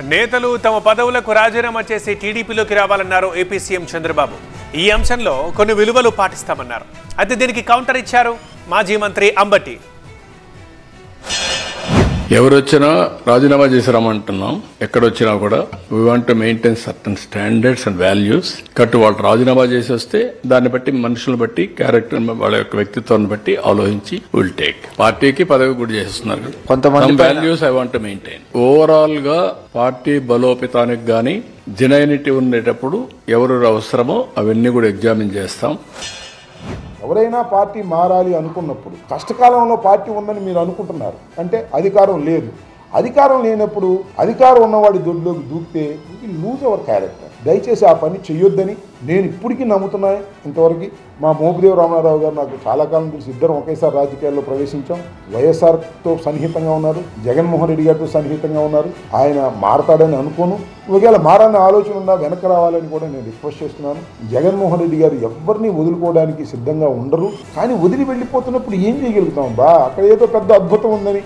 నేతలు తమ పదవులకు రాజీనామా చేసి టీడీపీలోకి రావాలన్నారు ఏపీ సీఎం చంద్రబాబు. ఈ అంశంలో కొన్ని విలువలు పాటిస్తామన్నారు. అయితే దీనికి కౌంటర్ ఇచ్చారు మాజీ మంత్రి అంబటి. ఎవరు వచ్చినా రాజీనామా చేసి రమ్మంటున్నాం ఎక్కడొచ్చినా కూడా we want to maintain certain standards and values కట్టు వాళ్ళు రాజీనామా చేసి వస్తే దాన్ని బట్టి మనుషులను బట్టి క్యారెక్టర్ వాళ్ళ యొక్క వ్యక్తిత్వాన్ని బట్టి ఆలోచించి విల్ టేక్ పార్టీకి పదవి కూడా చేస్తున్నారు కొంతమంది వాల్యూస్ ఐ వాంట్ మెయింటైన్ ఓవరాల్గా పార్టీ బలోపేతానికి గాని జెనైనిటీ ఉండేటప్పుడు ఎవరు అవసరమో అవన్నీ కూడా ఎగ్జామిన్ చేస్తాం. ఎవరైనా పార్టీ మారాలి అనుకున్నప్పుడు కష్టకాలంలో పార్టీ ఉందని మీరు అనుకుంటున్నారు అంటే అధికారం లేదు. అధికారం లేనప్పుడు అధికారం ఉన్నవాడి దొడ్లోకి దూకితే లూజ్ అవర్ క్యారెక్టర్ దయచేసి ఆ పని చెయ్యొద్దని నేను ఇప్పటికీ నమ్ముతున్నాను ఇంతవరకు మా మోపిదేవి రామారావు గారు నాకు చాలా కాలం తెలిసి ఇద్దరం ఒకేసారి రాజకీయాల్లో ప్రవేశించాం. వైఎస్ఆర్తో సన్నిహితంగా ఉన్నారు. జగన్మోహన్ రెడ్డి గారితో సన్నిహితంగా ఉన్నారు. ఆయన మారతాడని అనుకోను. ఒకవేళ మారని ఆలోచన ఉందా వెనక రావాలని కూడా నేను రిక్వెస్ట్ చేస్తున్నాను. జగన్మోహన్ రెడ్డి గారు ఎవరిని వదులుకోవడానికి సిద్ధంగా ఉండరు. కానీ వదిలి వెళ్ళిపోతున్నప్పుడు ఏం చేయగలుగుతాం బా? అక్కడ ఏదో పెద్ద అద్భుతం ఉందని.